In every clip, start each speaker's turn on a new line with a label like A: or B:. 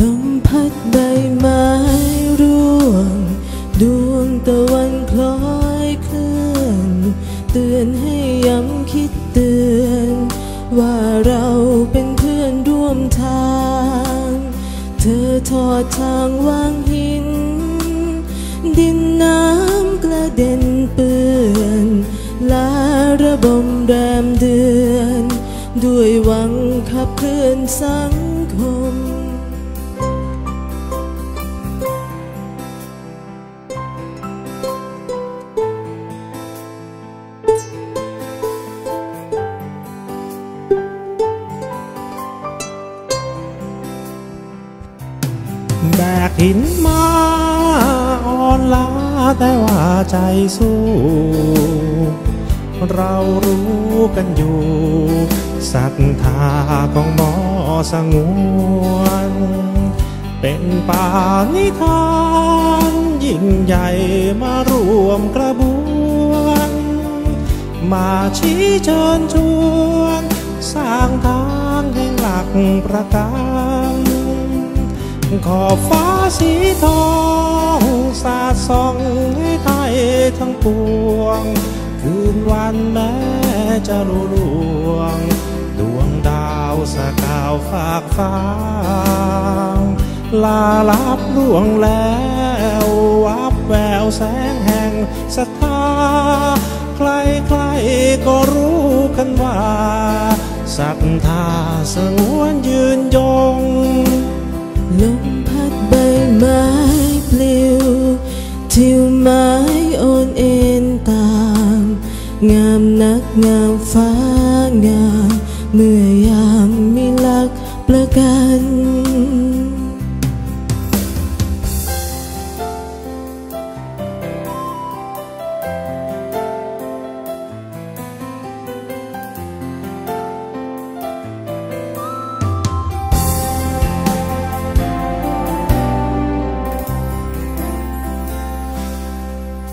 A: ลมพัดใบไม้ร่วง ดวงตะวันคล้อยเคลื่อนเตือนให้ย้ำคิดเตือน ว่าเราเป็นเพื่อนร่วมทาง เธอทอดทางวางหิน ดินน้ำกระเด็นเปื้อนลาระบมแรมเดือน ด้วยหวังขับเคลื่อนสังคม
B: หินมาอ่อนล้าแต่ว่าใจสู้ เรารู้กันอยู่ศรัทธาของหมอสงวน เป็นป่านิทาน ยิ่งใหญ่มารวมกระบวน มาชี้เชิญชวน สร้างทางแห่งหลักประกัน ขอบฟ้าสีทองสาดส่องให้ไทยทั้งปวง คืนวันแม้จะรู้ลวง ดวงดาวสกาวฝากฟ้า ลาลับล่วงแล้ววับแววแสงแห่งศรัทธาใครๆก็รู้กันว่าศรัทธาสงวนยืนยง
A: งามนักงามฟ้างามเมื่อยามมีลักประกัน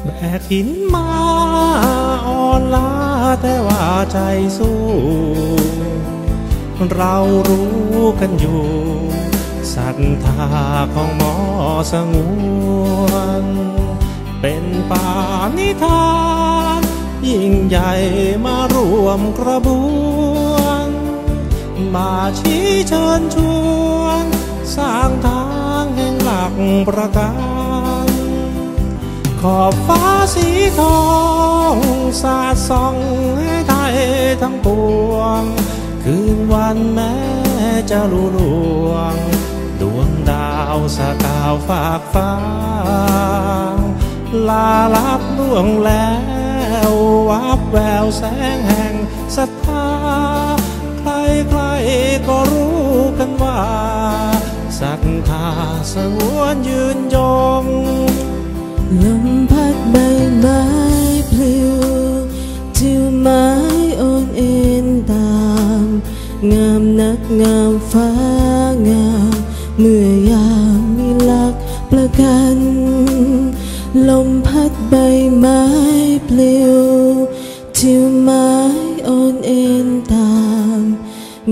B: แบกหินมา อ่อนล้าแต่ว่าใจสู้ เรารู้กันอยู่ศรัทธาของหมอสงวนเป็นป่านิทาน ยิ่งใหญ่มารวมกระบวนมาชี้เชิญชวน สร้างทางแห่งหลักประกัน ขอบฟ้าสีทองสาดส่องให้ไทยทั้งปวง คืนวันแม้จะรู้ลวง ดวงดาวสกาวฝากฟ้า ลาลับล่วงแล้ววับแววแสงแห่งศรัทธาใครๆก็รู้กันว่าศรัทธาสงวนยืนยง
A: ลมพัดใบไม้ปลิวทิวไม้อ่อนเอ็นตาม งามนักงามฟ้างามเมื่อยามมีหลักประกัน ลมพัดใบไม้ปลิวทิวไม้อ่อนเอ็นตาม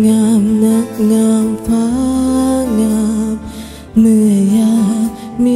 A: งามนักงามฟ้างามเมื่อยามมี